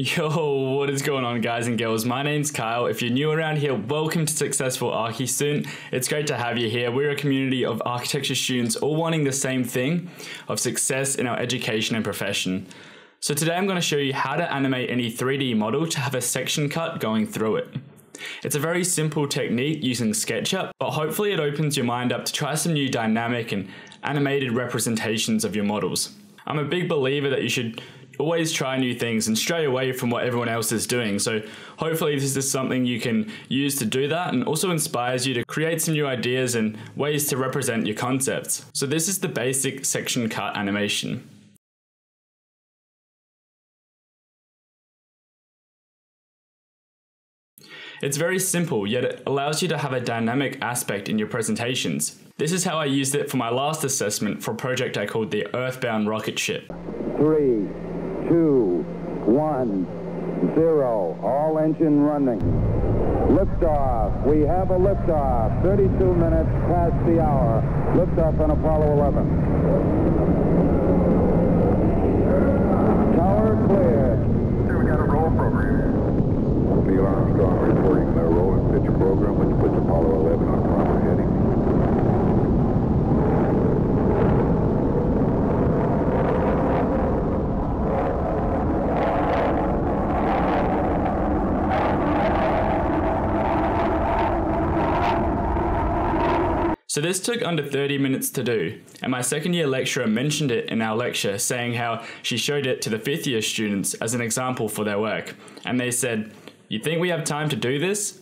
Yo, what is going on, guys and girls? My name's Kyle. If you're new around here, welcome to Successful Archi Student. It's great to have you here. We're a community of architecture students all wanting the same thing of success in our education and profession. So, today I'm going to show you how to animate any 3D model to have a section cut going through it. It's a very simple technique using SketchUp, but hopefully it opens your mind up to try some new dynamic and animated representations of your models. I'm a big believer that you should always try new things and stray away from what everyone else is doing. So hopefully this is something you can use to do that and also inspires you to create some new ideas and ways to represent your concepts. So this is the basic section cut animation. It's very simple, yet it allows you to have a dynamic aspect in your presentations. This is how I used it for my last assessment for a project I called the Earthbound Rocket Ship. Three, two, one, zero. All engine running. Liftoff. We have a liftoff. 32 minutes past the hour. Liftoff on Apollo 11. Tower cleared. we got a roll. Neil Armstrong reporting the roll and pitch program, which puts Apollo 11 on So this took under 30 minutes to do, and my second year lecturer mentioned it in our lecture, saying how she showed it to the fifth year students as an example for their work. And they said, You think we have time to do this?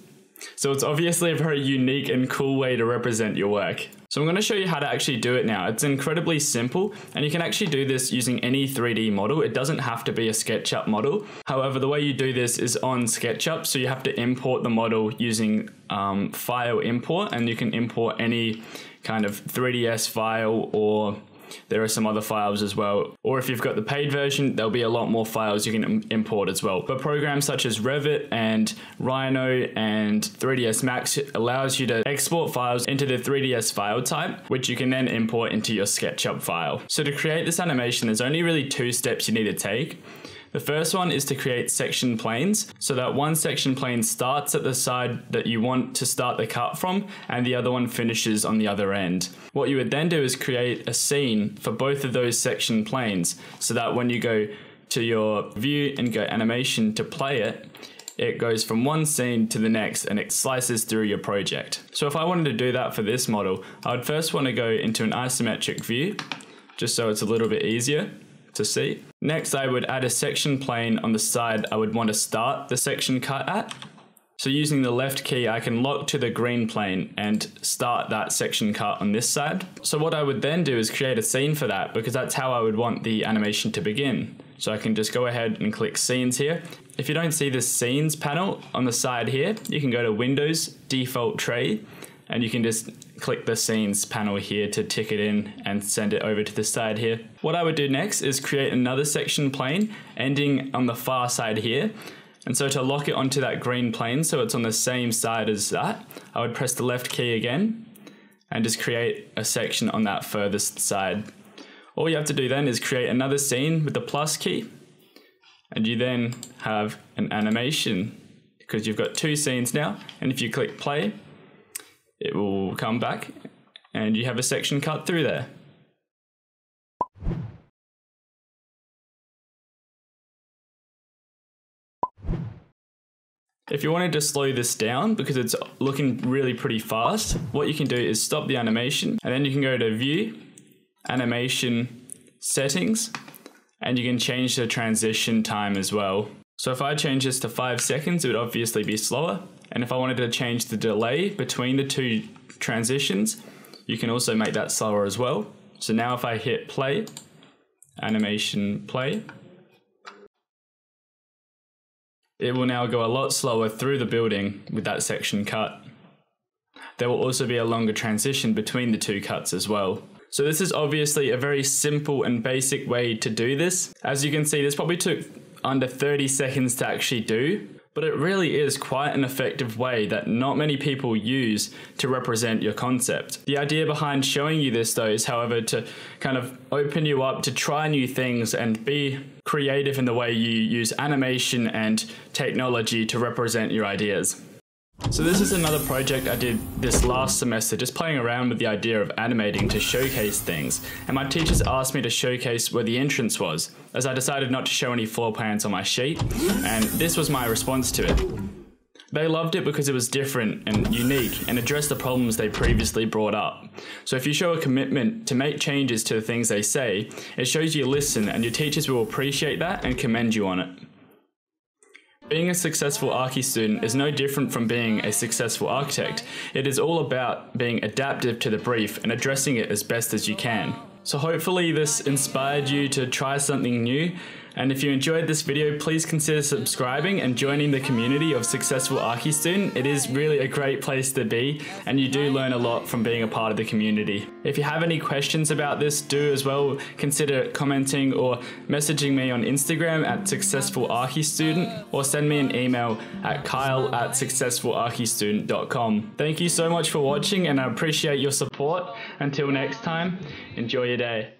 So it's obviously a very unique and cool way to represent your work. So I'm going to show you how to actually do it now. It's incredibly simple and you can actually do this using any 3D model. It doesn't have to be a SketchUp model. However, the way you do this is on SketchUp. So you have to import the model using um, file import and you can import any kind of 3ds file or there are some other files as well. Or if you've got the paid version, there'll be a lot more files you can import as well. But programs such as Revit and Rhino and 3ds Max allows you to export files into the 3ds file type, which you can then import into your SketchUp file. So to create this animation, there's only really two steps you need to take. The first one is to create section planes so that one section plane starts at the side that you want to start the cut from and the other one finishes on the other end. What you would then do is create a scene for both of those section planes so that when you go to your view and go animation to play it, it goes from one scene to the next and it slices through your project. So if I wanted to do that for this model, I would first want to go into an isometric view just so it's a little bit easier to see. Next, I would add a section plane on the side I would want to start the section cut at. So using the left key, I can lock to the green plane and start that section cut on this side. So what I would then do is create a scene for that because that's how I would want the animation to begin. So I can just go ahead and click scenes here. If you don't see the scenes panel on the side here, you can go to Windows, default tray, and you can just click the scenes panel here to tick it in and send it over to the side here. What I would do next is create another section plane ending on the far side here. And so to lock it onto that green plane so it's on the same side as that, I would press the left key again and just create a section on that furthest side. All you have to do then is create another scene with the plus key and you then have an animation because you've got two scenes now and if you click play it will come back and you have a section cut through there. If you wanted to slow this down because it's looking really pretty fast, what you can do is stop the animation and then you can go to view, animation, settings, and you can change the transition time as well. So if I change this to five seconds, it would obviously be slower. And if I wanted to change the delay between the two transitions, you can also make that slower as well. So now if I hit play, animation play, it will now go a lot slower through the building with that section cut. There will also be a longer transition between the two cuts as well. So this is obviously a very simple and basic way to do this. As you can see, this probably took under 30 seconds to actually do, but it really is quite an effective way that not many people use to represent your concept. The idea behind showing you this though is however to kind of open you up to try new things and be creative in the way you use animation and technology to represent your ideas. So this is another project I did this last semester, just playing around with the idea of animating to showcase things. And my teachers asked me to showcase where the entrance was, as I decided not to show any floor plans on my sheet, and this was my response to it. They loved it because it was different and unique and addressed the problems they previously brought up. So if you show a commitment to make changes to the things they say, it shows you listen and your teachers will appreciate that and commend you on it. Being a successful Archi student is no different from being a successful architect. It is all about being adaptive to the brief and addressing it as best as you can. So hopefully this inspired you to try something new and if you enjoyed this video, please consider subscribing and joining the community of Successful Archi Student. It is really a great place to be, and you do learn a lot from being a part of the community. If you have any questions about this, do as well consider commenting or messaging me on Instagram at Successful Archi Student or send me an email at kyle at successfularchistudent.com. Thank you so much for watching and I appreciate your support. Until next time, enjoy your day.